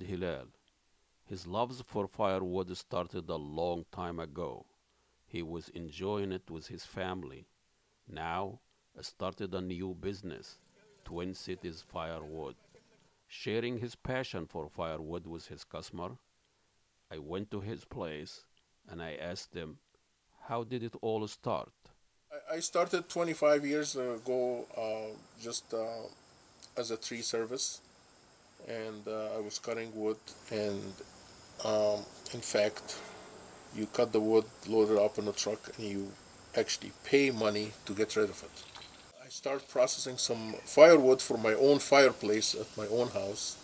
Helal. His loves for firewood started a long time ago. He was enjoying it with his family. Now, started a new business, Twin Cities Firewood. Sharing his passion for firewood with his customer, I went to his place and I asked him, How did it all start? I- I started 25 years ago uh, just uh, as a tree service, and uh, I was cutting wood. And um, in fact, you cut the wood, load it up in a truck, and you actually pay money to get rid of it. I started processing some firewood for my own fireplace at my own house,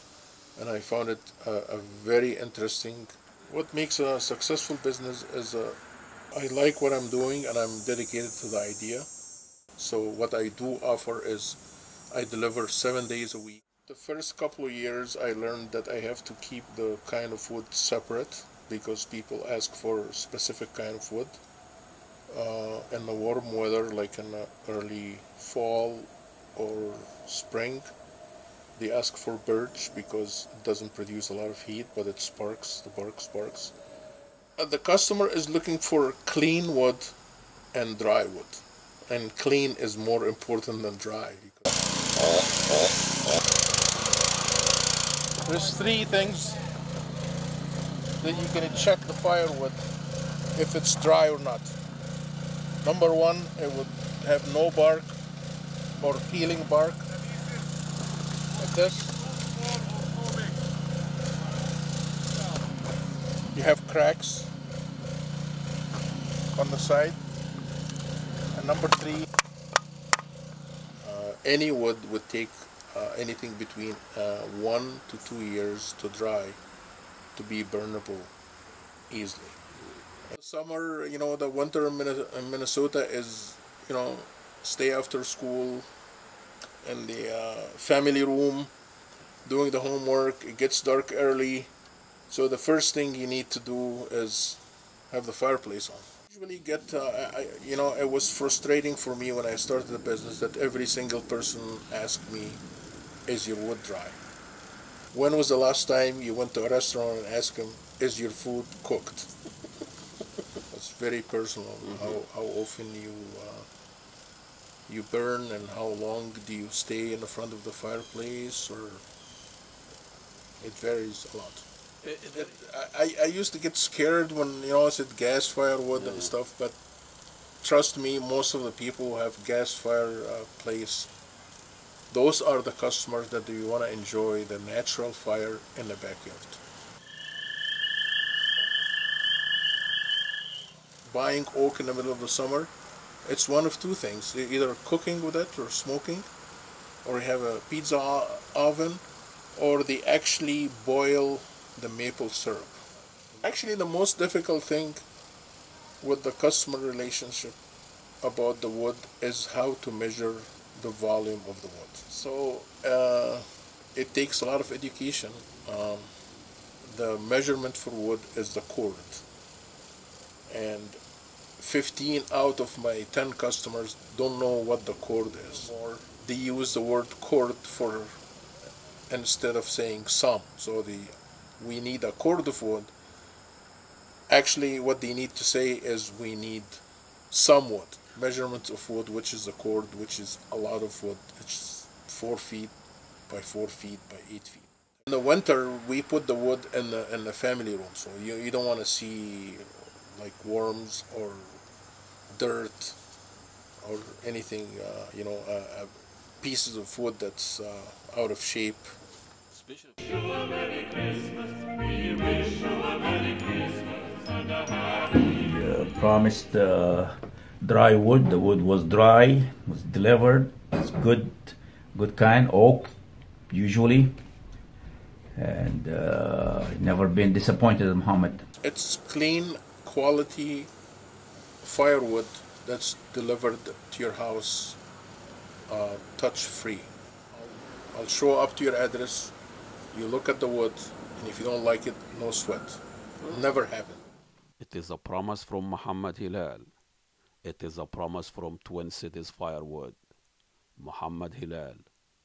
and I found it a very interesting. What makes a successful business is uh, I like what I'm doing and I'm dedicated to the idea. So what I do offer is I deliver seven days a week. The first couple of years I learned that I have to keep the kind of wood separate because people ask for a specific kind of wood. Uh, in the warm weather, like in early fall or spring, they ask for birch because it doesn't produce a lot of heat, but it sparks, the bark sparks. Uh, the customer is looking for clean wood and dry wood. And clean is more important than dry. There's three things that you can check the firewood if it's dry or not. Number one, it would have no bark or peeling bark like this. You have cracks on the side. And number three, uh, any wood would take uh, anything between uh, one to two years to dry to be burnable easily. Summer, you know, the winter in Minnesota is, you know, stay after school in the uh, family room, doing the homework. It gets dark early, so the first thing you need to do is have the fireplace on. Usually get, uh, I, you know, it was frustrating for me when I started the business that every single person asked me, "Is your wood dry?" When was the last time you went to a restaurant and asked them, "Is your food cooked?" It's very personal how, how often you uh, you burn and how long do you stay in the front of the fireplace, or it varies a lot. It, I, I used to get scared when you know I said gas firewood and stuff, but trust me, most of the people who have gas fire uh, place, those are the customers that do you want to enjoy the natural fire in the backyard. Buying oak in the middle of the summer, it's one of two things: You're either cooking with it or smoking, or you have a pizza oven, or they actually boil the maple syrup. Actually, the most difficult thing with the customer relationship about the wood is how to measure the volume of the wood. So uh, it takes a lot of education. Um, the measurement for wood is the cord. And 15 out of my 10 customers don't know what the cord is. Or they use the word cord for instead of saying some. So the we need a cord of wood. Actually, what they need to say is we need some wood. Measurement of wood, which is a cord, which is a lot of wood. It's four feet by four feet by eight feet. In the winter, we put the wood in the in the family room, so you, you don't want to see like worms or dirt or anything, uh, you know, uh, uh, pieces of wood that's uh, out of shape. uh, promised uh, dry wood. The wood was dry, was delivered. It's good, good kind oak, usually, and uh, never been disappointed, Mohamed. It's clean, quality firewood that's delivered to your house, uh, touch free. I'll show up to your address. You look at the wood, and if you don't like it, no sweat. Never happened. It is a promise from Mohamed Helal. It is a promise from Twin Cities Firewood. Mohamed Helal,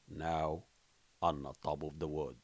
now on the top of the wood.